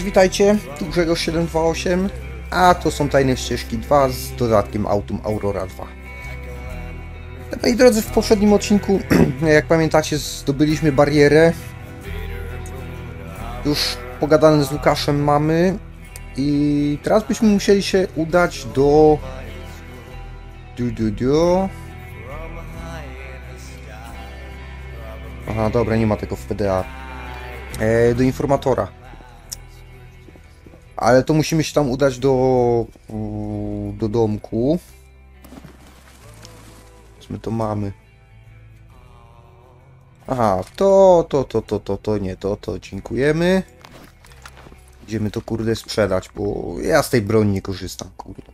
Cześć, witajcie, tu Grzegorz 728, a to są Tajne Ścieżki 2 z dodatkiem Autumn Aurora 2. Moi drodzy, w poprzednim odcinku, jak pamiętacie, zdobyliśmy barierę. Już pogadane z Łukaszem mamy i teraz byśmy musieli się udać do... Du, du, du. Aha, dobra, nie ma tego w PDA. E, do informatora. Ale to musimy się tam udać do... do domku. My to mamy? Aha, to, to, to, to, to, to, nie, to, to, dziękujemy. Idziemy to kurde sprzedać, bo ja z tej broni nie korzystam, kurde.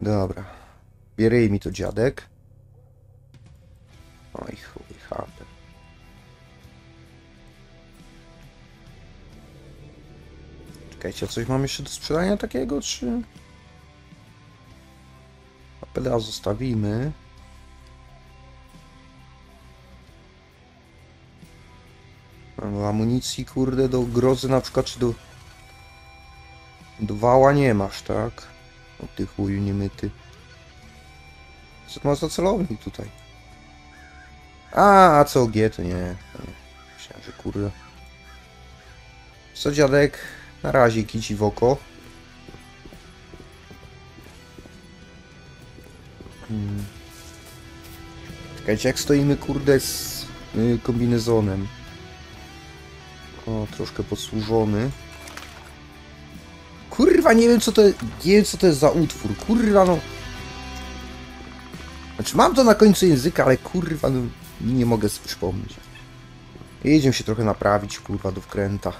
Dobra. Bieraj mi to dziadek. Oj chuj, harder. Czekajcie, coś mam jeszcze do sprzedania takiego, czy... A pedał zostawimy. No, amunicji, kurde, do grozy na przykład, czy do... Do wała nie masz, tak? O ty chuju niemyty. Co to ma za celownik tutaj? A, a co G to nie. Myślałem, że kurde. Co dziadek? Na razie kici w oko. Hmm. Czekajcie, jak stoimy kurde z y, kombinezonem. O, troszkę podsłużony. Kurwa, nie wiem co to, nie wiem co to jest za utwór. Kurwa, no. Znaczy mam to na końcu języka, ale kurwa, no, nie mogę sobie przypomnieć. Jedziemy się trochę naprawić, kurwa, do wkręta.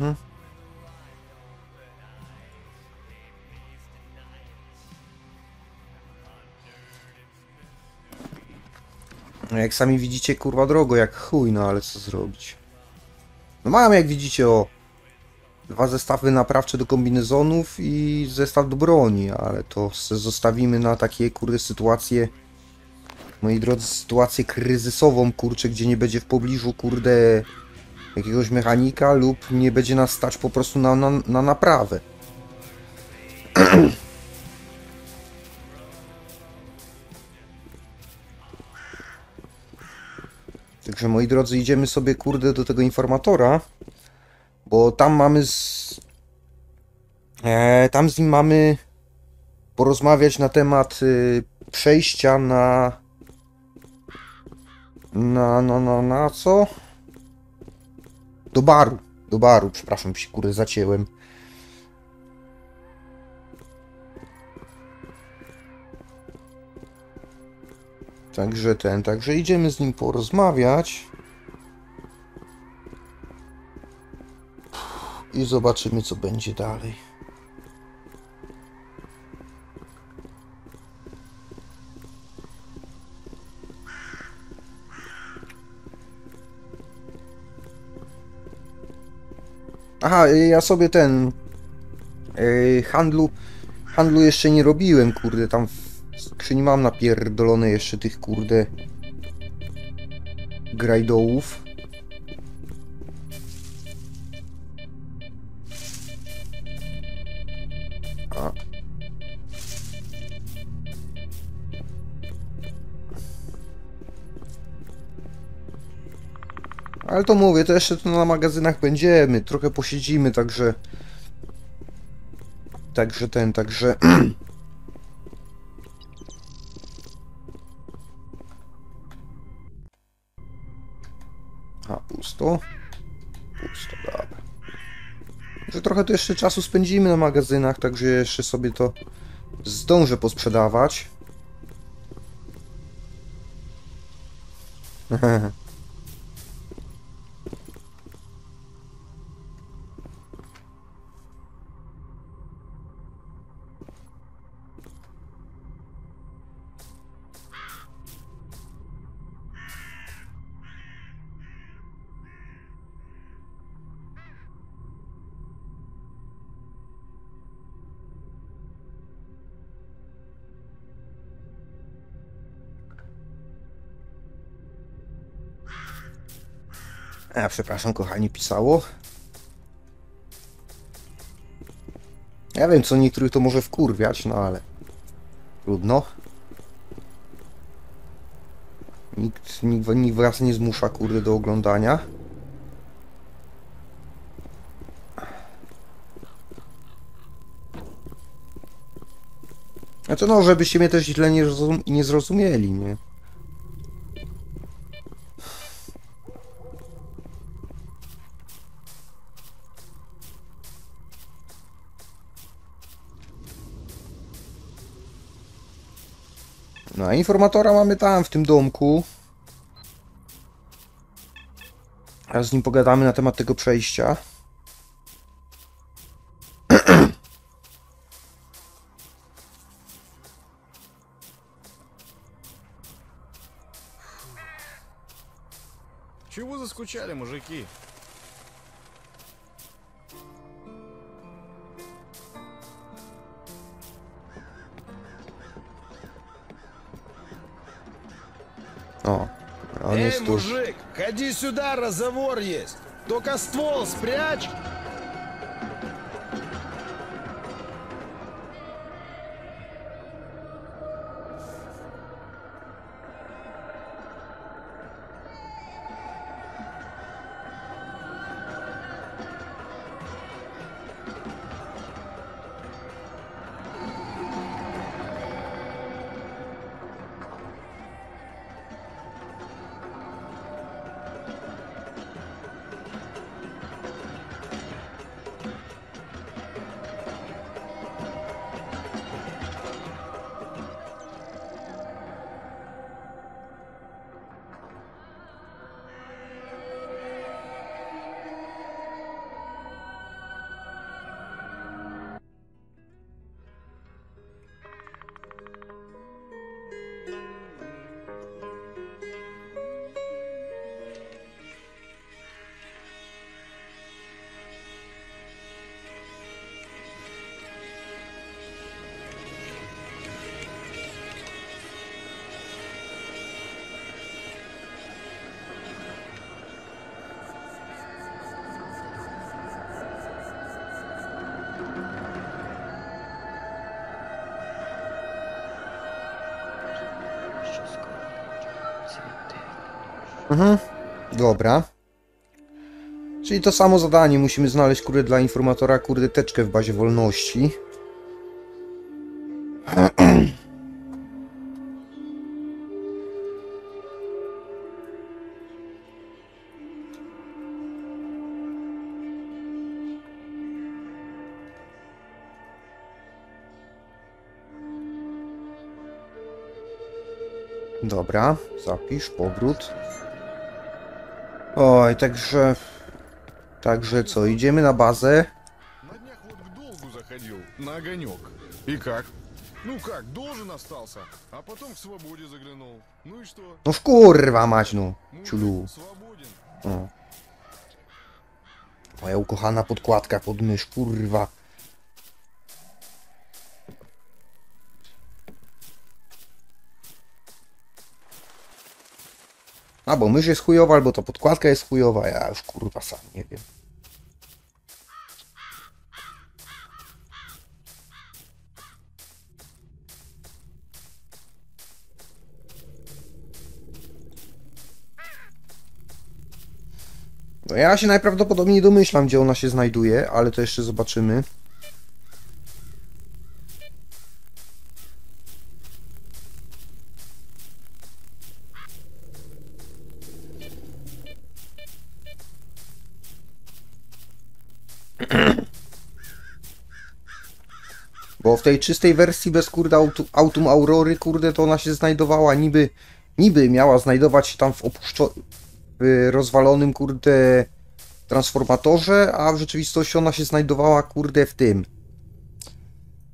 Mhm. Jak sami widzicie, kurwa drogo, jak chuj, no ale co zrobić. No mam, jak widzicie, o dwa zestawy naprawcze do kombinezonów i zestaw do broni, ale to zostawimy na takie, kurde, sytuacje, moi drodzy, sytuację kryzysową, kurczę, gdzie nie będzie w pobliżu, kurde, jakiegoś mechanika lub nie będzie nas stać po prostu na, na, na naprawę. Także moi drodzy, idziemy sobie kurde do tego informatora, bo tam mamy z... E, tam z nim mamy porozmawiać na temat y, przejścia na... Na, na, na, na co? Do baru. Do baru, przepraszam, się kurde zacięłem. Także ten, także idziemy z nim porozmawiać. I zobaczymy, co będzie dalej. Aha, y, ja sobie ten yy, handlu handlu jeszcze nie robiłem, kurde, tam w skrzyni mam napierdolone jeszcze tych, kurde grajdołów. A. Ale to mówię, to jeszcze tu na magazynach będziemy, trochę posiedzimy, także... Także ten, także... A, pusto. Pusto, dobra. Że trochę tu jeszcze czasu spędzimy na magazynach, także jeszcze sobie to zdążę posprzedawać. A, przepraszam, kochani, pisało. Ja wiem, co niektórych to może wkurwiać, no ale trudno. Nikt, nikt, nikt was nie zmusza, kurde, do oglądania. Znaczy no, żebyście mnie też źle nie, zrozum nie zrozumieli, nie? No, a informatora mamy tam, w tym domku. A z nim pogadamy na temat tego przejścia. Чего заскучали, мужики? Мужик, ходи сюда, разговор есть. Только ствол спрячь. Mhm. Dobra. Czyli to samo zadanie. Musimy znaleźć, kurde, dla informatora, kurde, teczkę w bazie wolności. Dobra, zapisz, powrót. Oj, także... Także co, idziemy na bazę? На днях вот к долгу заходил, на огонек. И как? Ну как, должен остался, а потом к свободе заглянул. Ну и что? No kurwa mać, no, Мужик ciulu. свободен. O. Moja ukochana podkładka pod mysz, kurwa. Albo mysz jest chujowa, albo to podkładka jest chujowa, ja już kurwa sam nie wiem. No ja się najprawdopodobniej domyślam, gdzie ona się znajduje, ale to jeszcze zobaczymy. W tej czystej wersji bez kurde autu, Autum Aurory, kurde, to ona się znajdowała niby, niby miała znajdować się tam w opuszczonym, rozwalonym, kurde, transformatorze, a w rzeczywistości ona się znajdowała, kurde, w tym.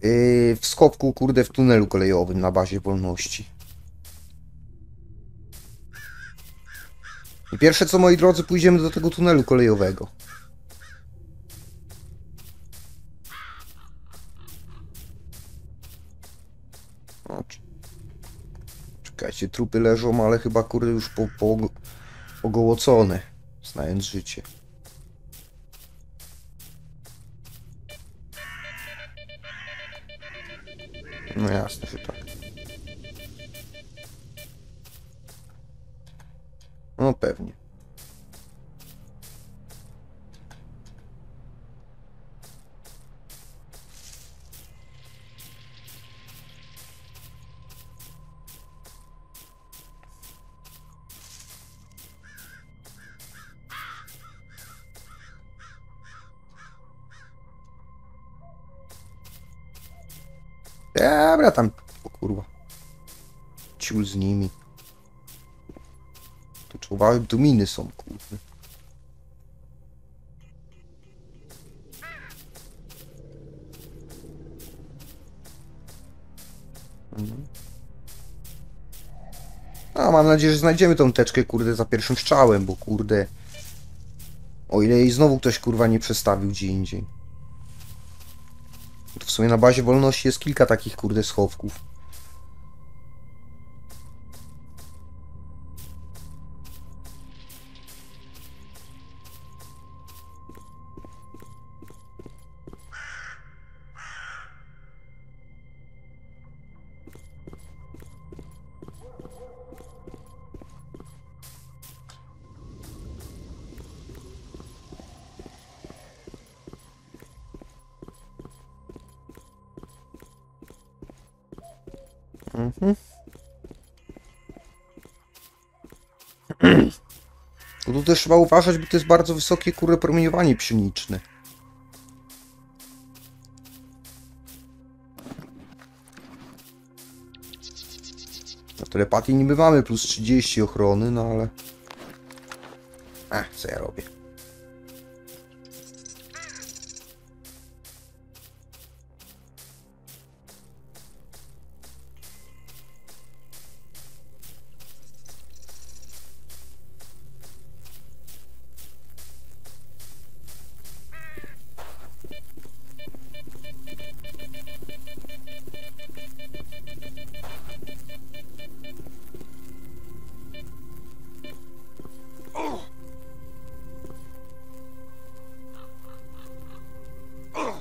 Yy, w skopku, kurde, w tunelu kolejowym na bazie wolności. I pierwsze co, moi drodzy, pójdziemy do tego tunelu kolejowego. Czekajcie, trupy leżą, ale chyba, kurde, już po, po. Znając życie. No jasne, że tak. No pewnie. Dobra, tam, o kurwa. Ciul z nimi. Tu czołgałem, tu miny są, kurde. Mhm. A, mam nadzieję, że znajdziemy tą teczkę, kurde, za pierwszym strzałem, bo kurde... O ile jej znowu ktoś, kurwa, nie przestawił gdzie indziej. Sumie na bazie wolności jest kilka takich, kurde, schowków. Też trzeba uważać, bo to jest bardzo wysokie kurde promieniowanie psioniczne. Na telepatii niby mamy plus 30 ochrony, no ale... Ech, co ja robię?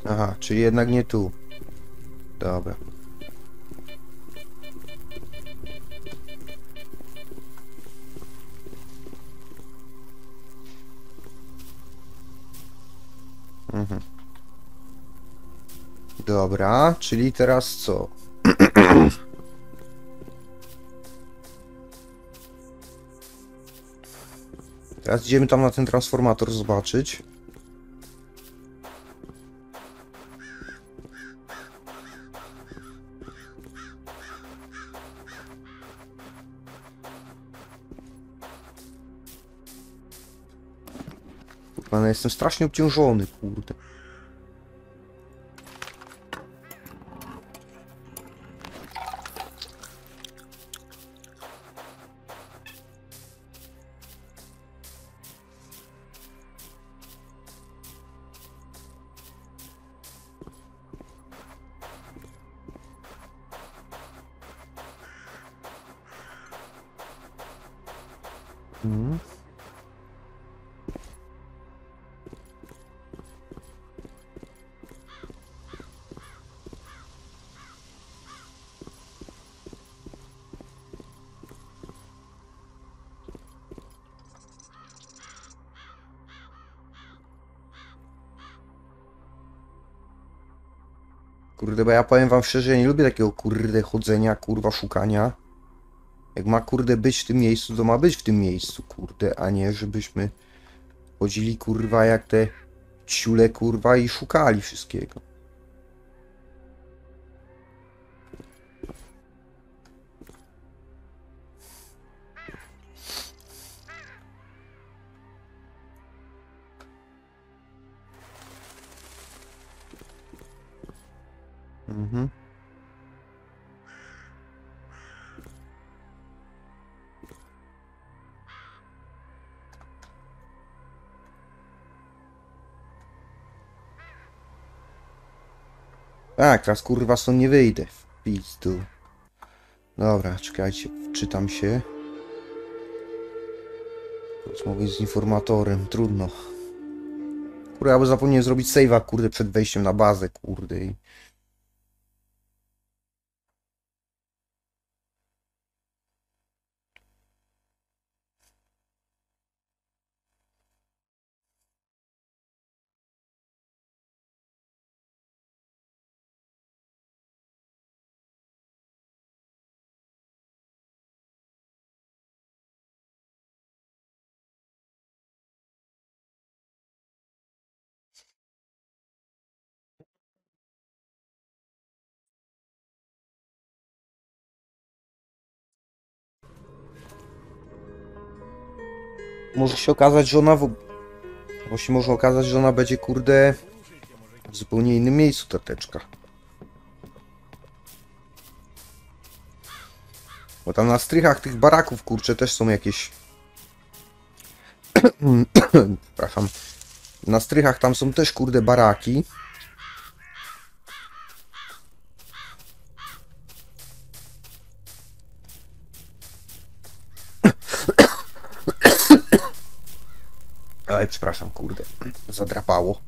Aha, czyli jednak nie tu. Dobra. Mhm. Dobra, czyli teraz co? Teraz idziemy tam na ten transformator zobaczyć. Jestem strasznie obciążony, kurde. Mhm. Kurde, bo ja powiem wam szczerze, ja nie lubię takiego kurde chodzenia, kurwa szukania. Jak ma kurde być w tym miejscu, to ma być w tym miejscu, kurde, a nie żebyśmy chodzili kurwa jak te ciule kurwa i szukali wszystkiego. Teraz kurwa stąd nie wyjdę. W pizdu. Dobra, czekajcie, wczytam się. Rozmowy z informatorem, trudno. Kurde, ja by zapomniałem zrobić save'a, kurde, przed wejściem na bazę, kurde. Może się okazać, że ona w... Się może okazać, że ona będzie, kurde, w zupełnie innym miejscu, ta teczka. Bo tam na strychach tych baraków, kurcze, też są jakieś... Przepraszam. Na strychach tam są też, kurde, baraki. Ale przepraszam, kurde, zadrapało.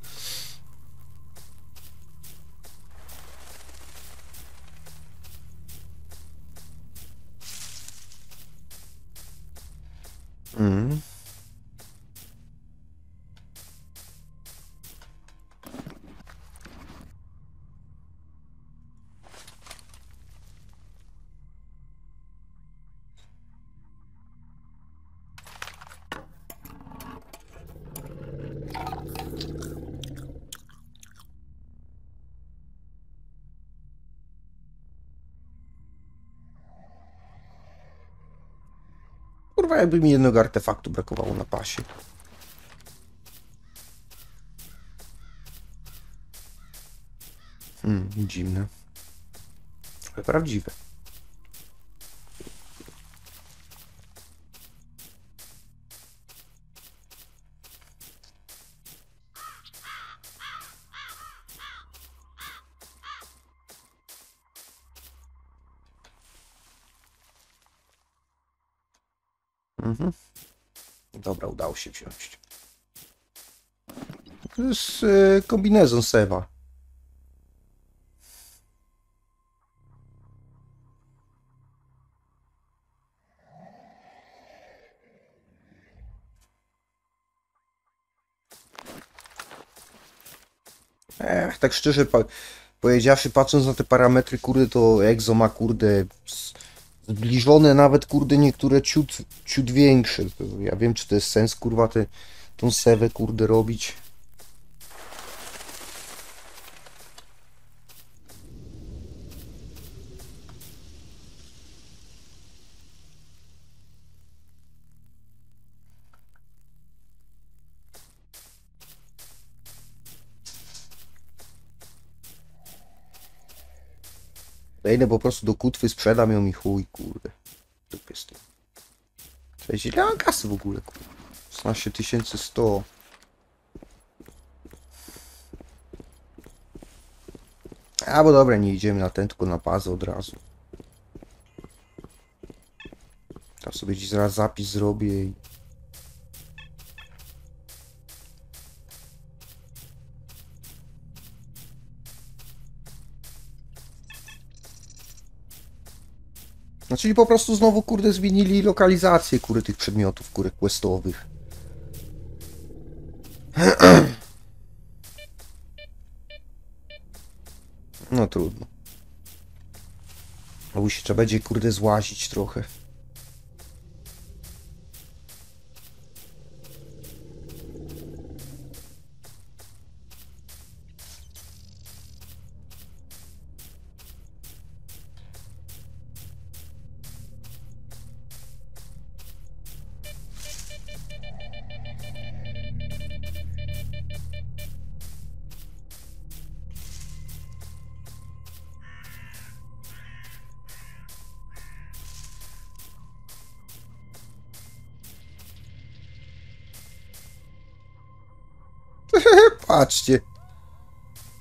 Mm. Kurwa, jakby mi jednego artefaktu brakowało na pasie. Hmm, dziwne. Ale prawdziwe. Się wziąć. To jest e, kombinezon Sewa. Ech, tak szczerze powiedziawszy, patrząc na te parametry, kurde, to Exo ma, kurde, zbliżone nawet, kurde, niektóre ciut, ciut większe. Ja wiem, czy to jest sens, kurwa, te, tą sewę, kurde, robić. Wejdę po prostu do kutwy, sprzedam ją i chuj, kurde. Dupie z tym. Cześć, ile mam kasy w ogóle, kurde? 16 100. A, bo dobra, nie idziemy na ten, tylko na bazę od razu. Tam sobie gdzieś zaraz zapis zrobię i... Czyli po prostu znowu, kurde, zmienili lokalizację, kurde, tych przedmiotów, kurde, questowych. No trudno. Się trzeba będzie, kurde, złazić trochę. Patrzcie.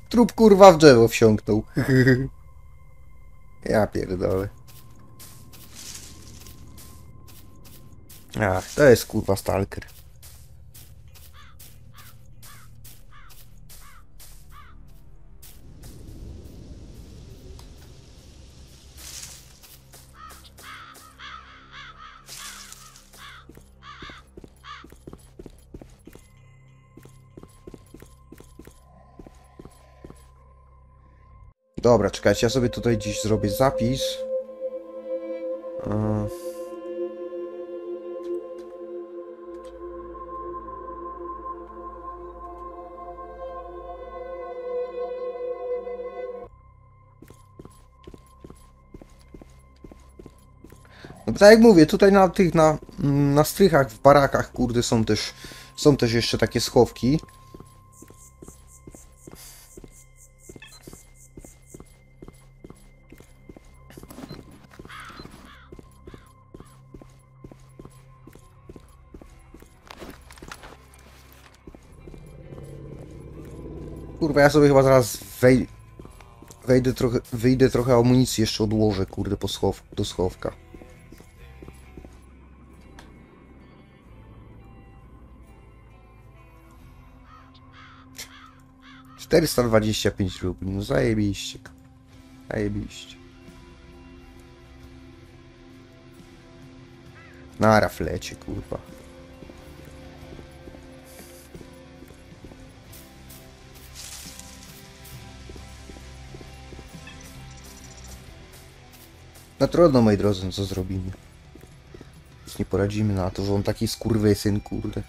Trup kurwa w drzewo wsiąknął. ja pierdolę. Ach, to jest kurwa stalker. Dobra, czekajcie, ja sobie tutaj dziś zrobię zapis. No tak jak mówię, tutaj na tych, na, mm, na strychach, w barakach, kurde, są też, są też jeszcze takie schowki. Ja sobie chyba zaraz wej... wejdę trochę, wyjdę trochę amunicji jeszcze odłożę, kurde, po schow... do schowka. Czterysta dwadzieścia pięć rubli, no zajebiście. Zajebiście. Na raflecie, kurwa. No trudno, moi drodzy, no co zrobimy? Nic nie poradzimy na to, że on taki skurwysyn, kurde.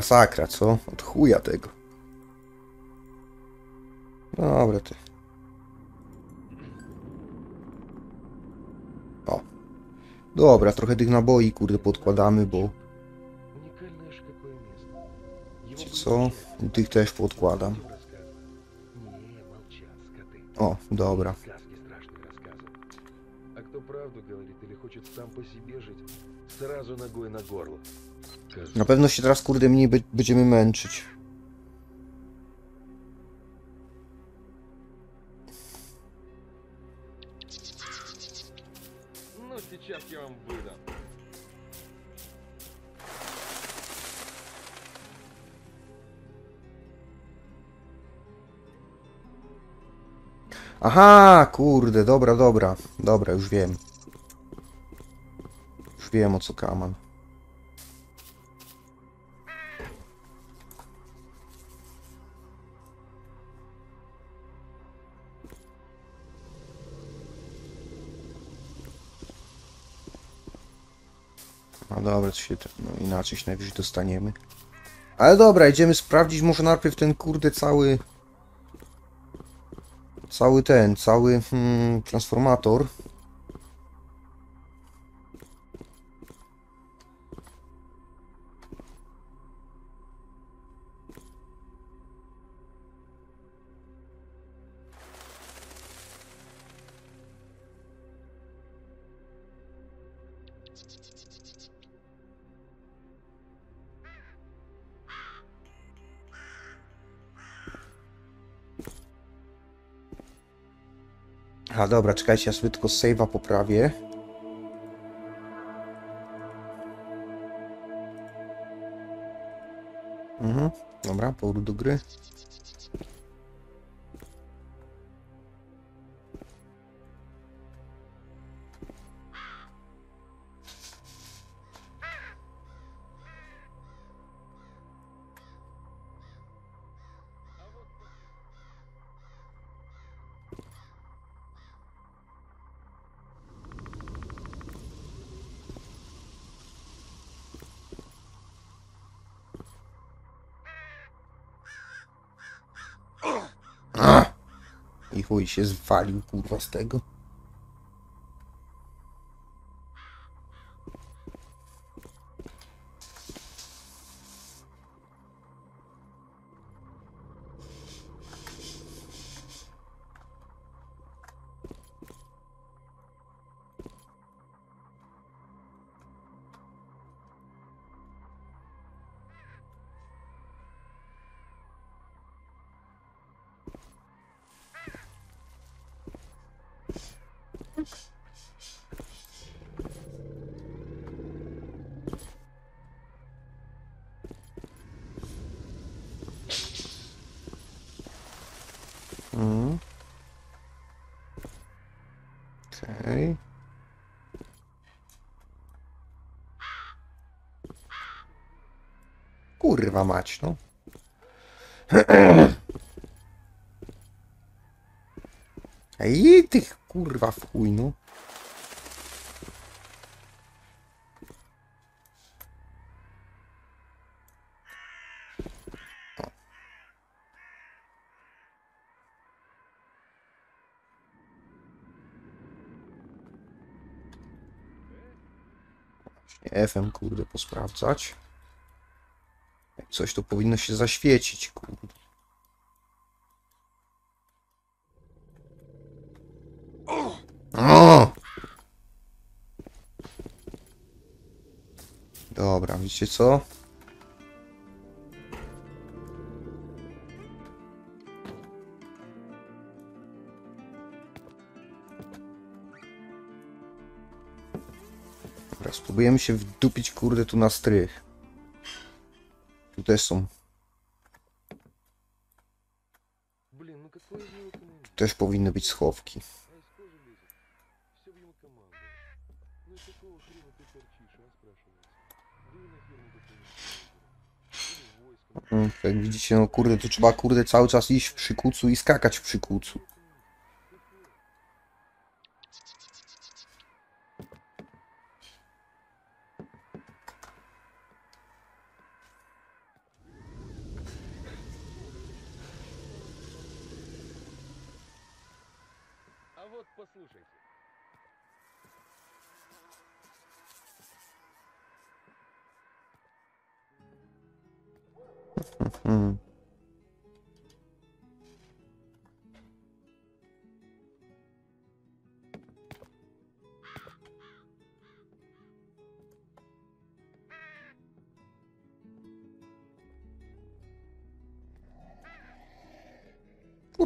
Masakra, co? Od chuja tego. Dobra, ty. O. Dobra, trochę tych naboi, kurde, podkładamy, bo... Уникальное ж какое место. Его Wiecie бы co? вообще Tych też podkładam. всем рассказывать. Не, молчат, скоты. O, dobra. Сказки страшные рассказывают. А кто правду говорит или хочет сам по себе жить, сразу ногой на горло. Козу. Na pewno się teraz, kurde, mniej be- będziemy męczyć. Ну, сейчас я вам выдам. Aha, kurde, dobra, dobra. Dobra, już wiem. Już wiem o co kaman. Dobra, to się to, no inaczej się najwyżej dostaniemy. Ale dobra, idziemy sprawdzić może najpierw ten kurde cały cały ten, cały hmm, transformator. A dobra, czekajcie, ja sobie tylko save'a poprawię. Mhm, dobra, powrót do gry. I się zwalił, kurwa, z tego. Kurwa mać, no. Ej, tych kurwa w chuj, no. FM, kurde, posprawdzać. Coś tu powinno się zaświecić, kurde. O! Dobra, wiecie co? Dobra, spróbujemy się wdupić, kurde, tu na strych. Tu też są. Tu też powinny być schowki. Jak widzicie, no kurde, to trzeba kurde cały czas iść w przykucu i skakać w przykucu.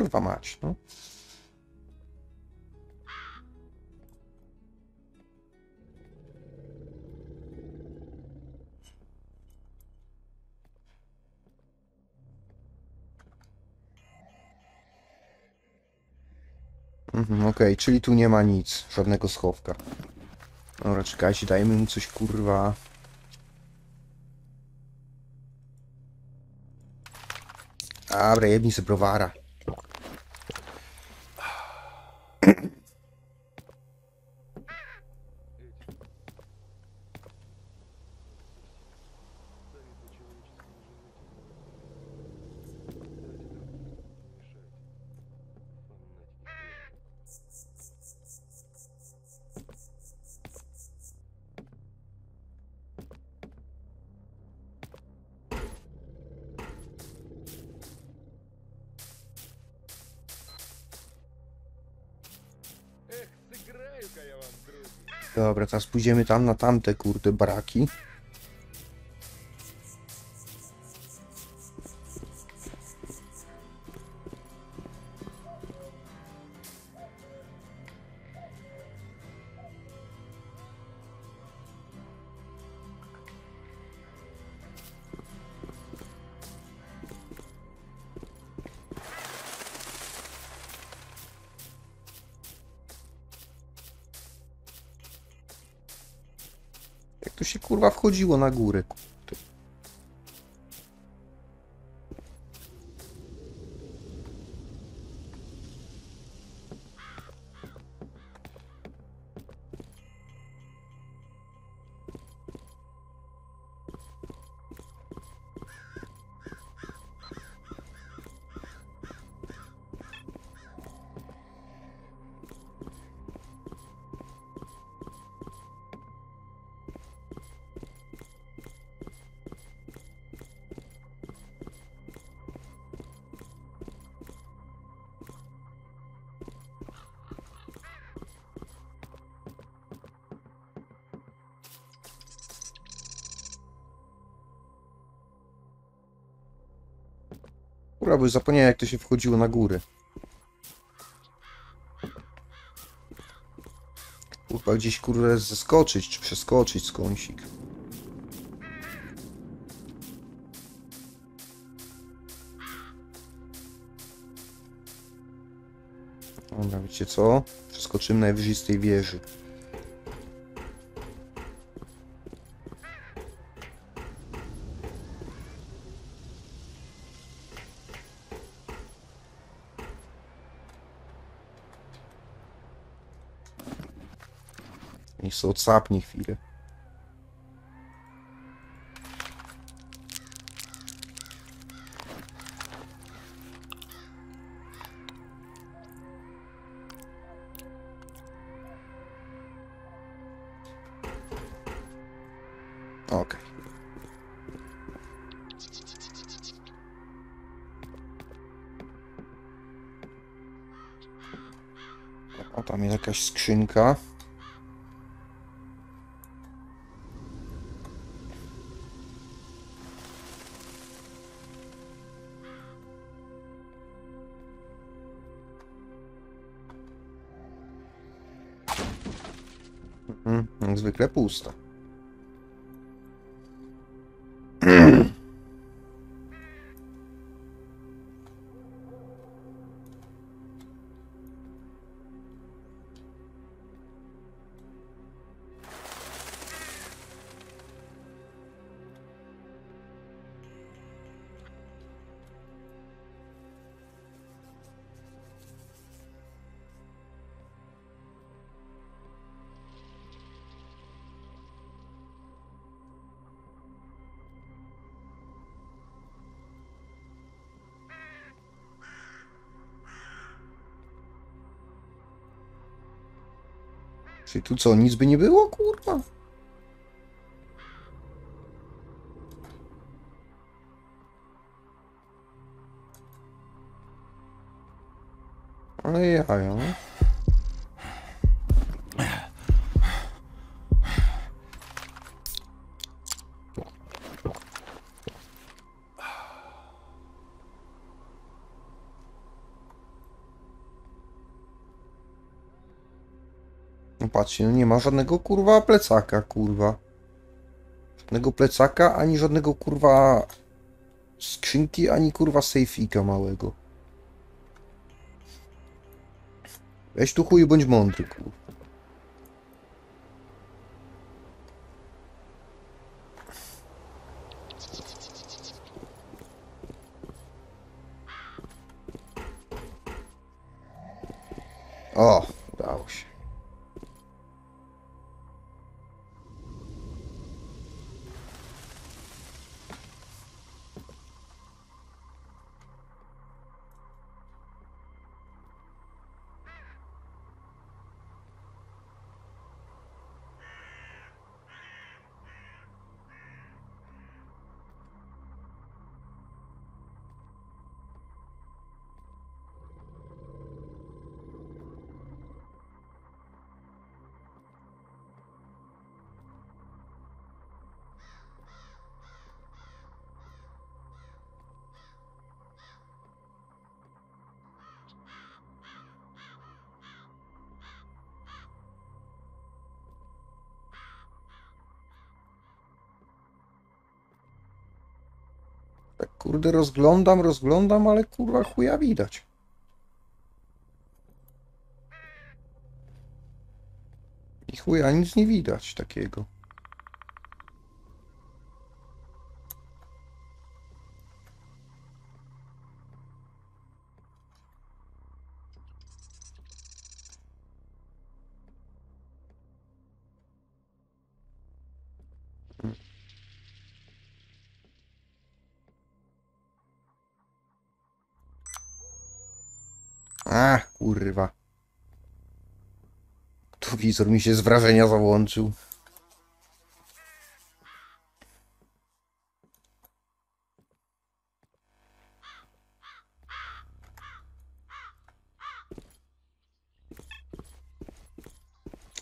Kurwa mać, no. Mhm, okej, czyli tu nie ma nic, żadnego schowka. Dobra, czekajcie, dajmy mu coś kurwa. Dobra, jebnij sobie browara. Pójdziemy tam na tamte kurde baraki. Tu się kurwa wchodziło na górę? Kurde? Bo już zapomniałem jak to się wchodziło na górę. Kurwa, gdzieś kurwa zeskoczyć, czy przeskoczyć skąsik. Dobra, wiecie co? Przeskoczymy najwyżej z tej wieży. Niech se odsapnie chwilę. Okej. O, tam jest jakaś skrzynka. Jak Czyli tu co, nic by nie było, kurwa? Ale jaja, no nie ma żadnego kurwa plecaka, kurwa. Żadnego plecaka, ani żadnego kurwa skrzynki, ani kurwa sejfika małego. Weź tu chuj, bądź mądry, kurwa. Tak kurde rozglądam, rozglądam, ale kurwa chuja widać. I chuja nic nie widać takiego. A, kurwa. Tu wizor mi się z wrażenia załączył.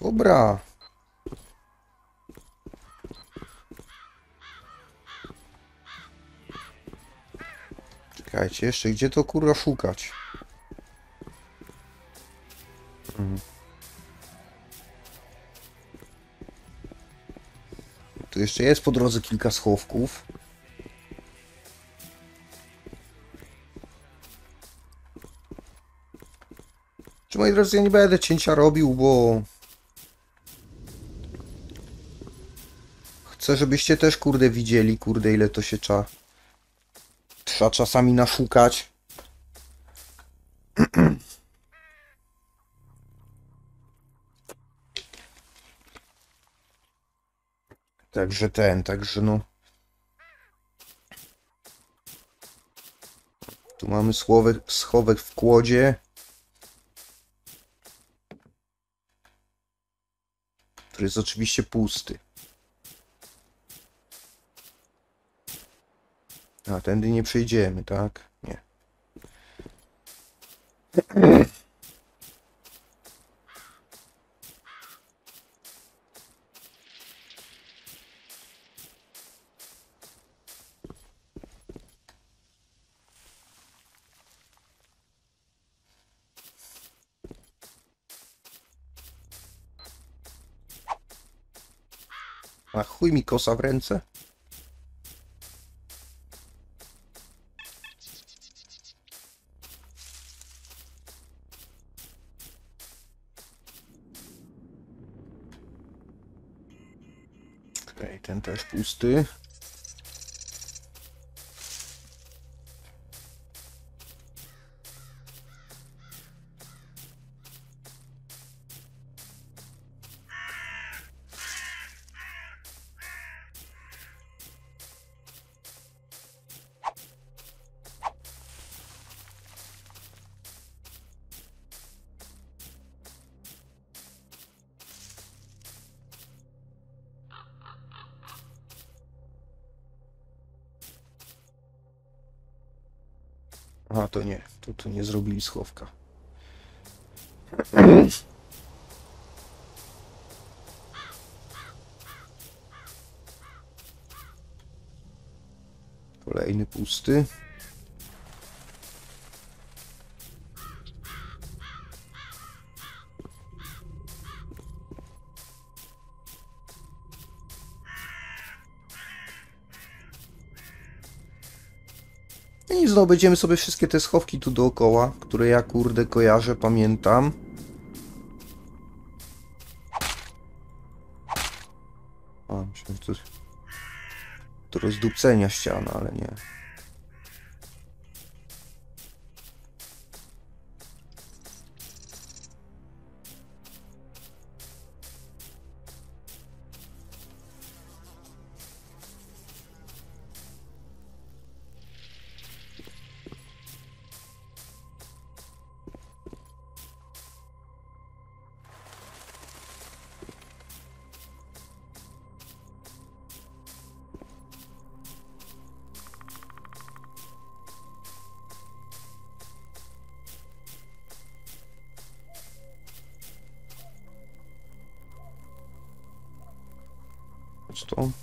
Dobra. Czekajcie, jeszcze gdzie to kurwa szukać? Jeszcze jest po drodze kilka schowków. Czy moi drodzy, ja nie będę cięcia robił, bo... Chcę, żebyście też, kurde, widzieli, kurde, ile to się trzeba... Trzeba czasami naszukać. Także ten, także no... Tu mamy słowek, schowek w kłodzie. Który jest oczywiście pusty. A, tędy nie przejdziemy, tak? Nie. Chuj mi kosa w ręce? Okej, ten też pusty. Schowka. Kolejny pusty. Będziemy sobie wszystkie te schowki tu dookoła, które ja kurde kojarzę, pamiętam. A, myślałem, to, to rozdupcenia ściana, ale nie. Chodź to.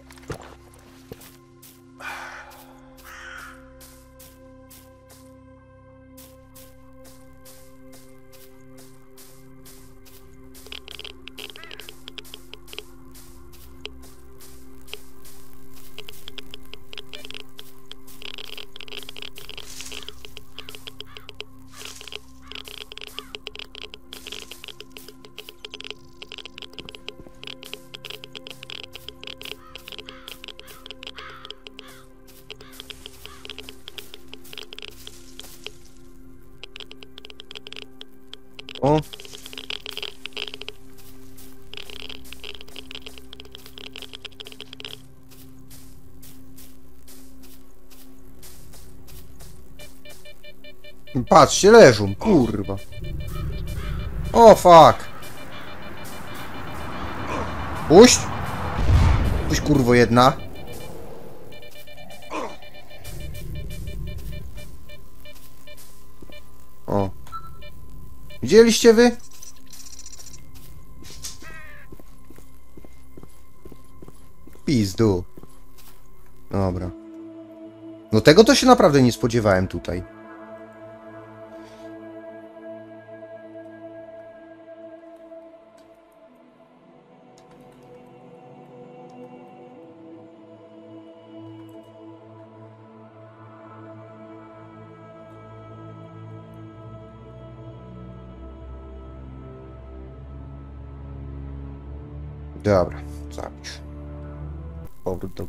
Patrzcie, leżą, kurwa. O, fuck. Puść. Puść, kurwo, jedna. O. Widzieliście wy? Pizdu. Dobra. No tego to się naprawdę nie spodziewałem tutaj. Dobra, zapisz. Powrót do...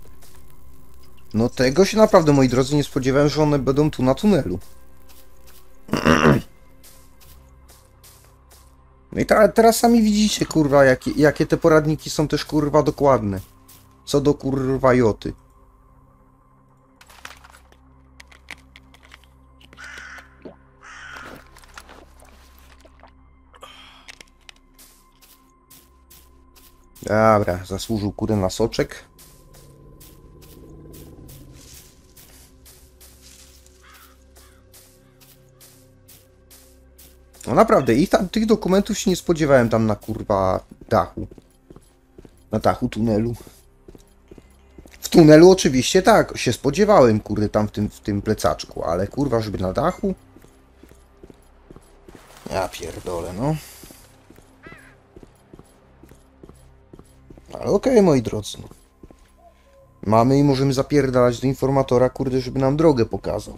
No tego się naprawdę, moi drodzy, nie spodziewałem, że one będą tu na tunelu. No i ta, teraz sami widzicie, kurwa, jakie, jakie te poradniki są też, kurwa, dokładne. Co do, kurwa, joty. Dobra, zasłużył kurę na soczek. No naprawdę, ich tam, tych dokumentów się nie spodziewałem tam na kurwa dachu. Na dachu tunelu. W tunelu oczywiście tak, się spodziewałem, kurde, tam w tym, w tym plecaczku, ale kurwa, żeby na dachu? Ja pierdolę, no. Ale okej, moi drodzy. Mamy i możemy zapierdalać do informatora, kurde, żeby nam drogę pokazał.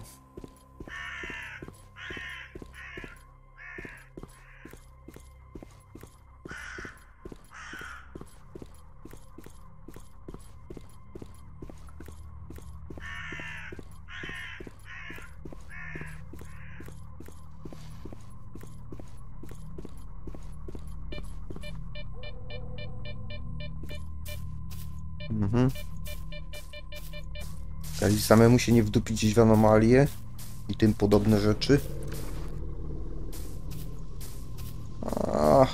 Mhm. Kali samemu się nie wdupić gdzieś w anomalie i tym podobne rzeczy. Ach,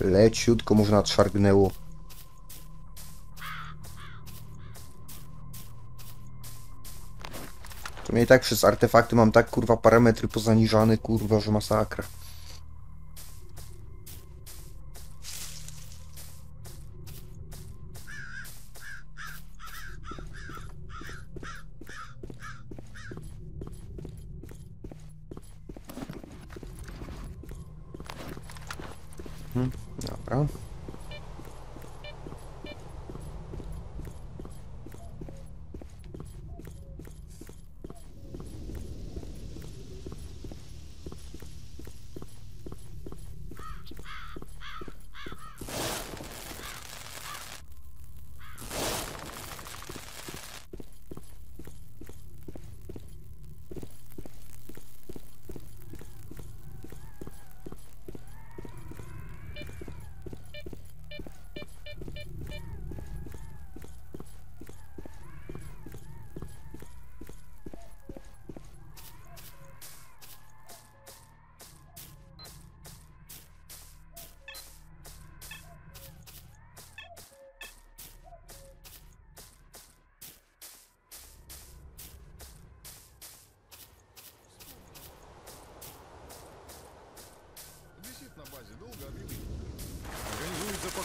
leciutko może nadszargnęło. To mnie i tak przez artefakty mam tak kurwa parametry pozaniżane, kurwa, że masakra.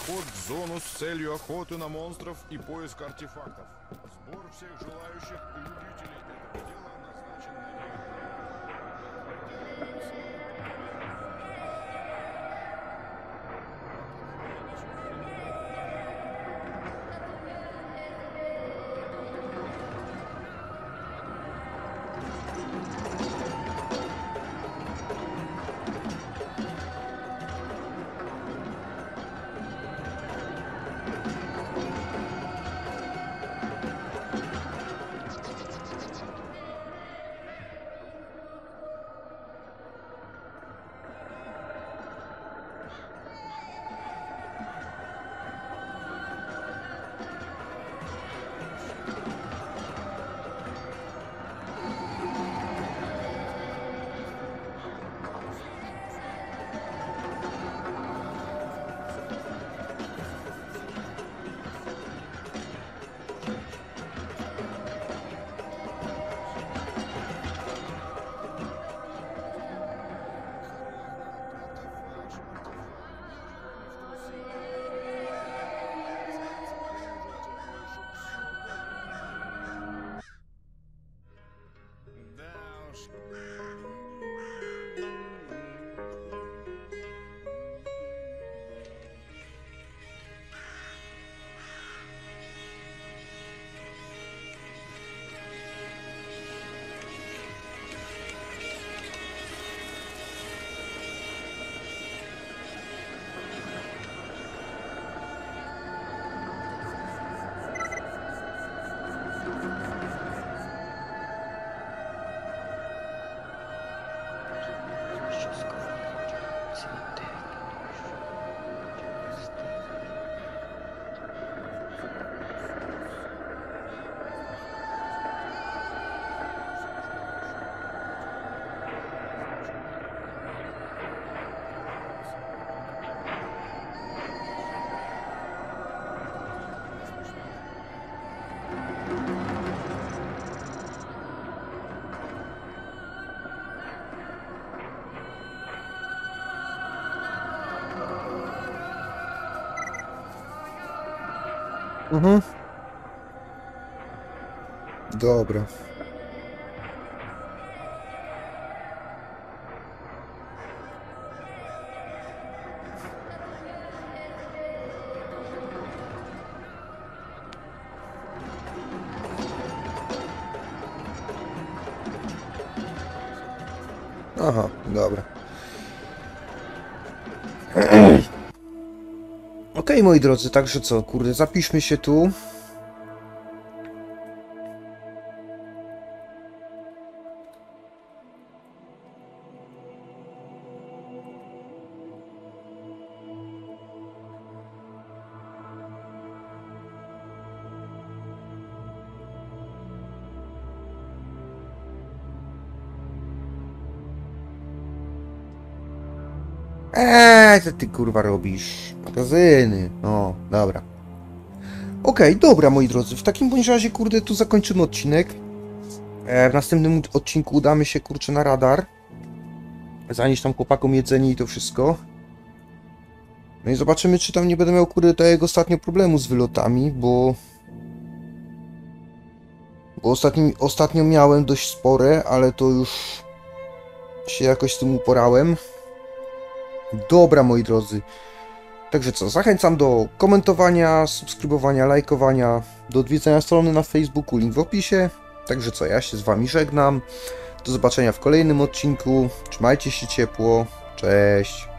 Поход в зону с целью охоты на монстров и поиск артефактов. Сбор всех желающих и Mhm. Dobra. Aha, dobra. Okej, moi drodzy, także co, kurde, zapiszmy się tu. Eee, co ty kurwa robisz? Magazyny. No, dobra. Okej, dobra moi drodzy, w takim bądź razie kurde tu zakończymy odcinek. E, w następnym odcinku udamy się kurczę na radar. Zanieść tam chłopakom jedzenie i to wszystko. No i zobaczymy czy tam nie będę miał kurde jak ostatnio problemu z wylotami, bo... Bo ostatnio, ostatnio miałem dość spore, ale to już się jakoś z tym uporałem. Dobra, moi drodzy. Także co, zachęcam do komentowania, subskrybowania, lajkowania, do odwiedzenia strony na Facebooku, link w opisie. Także co, ja się z Wami żegnam. Do zobaczenia w kolejnym odcinku. Trzymajcie się ciepło. Cześć.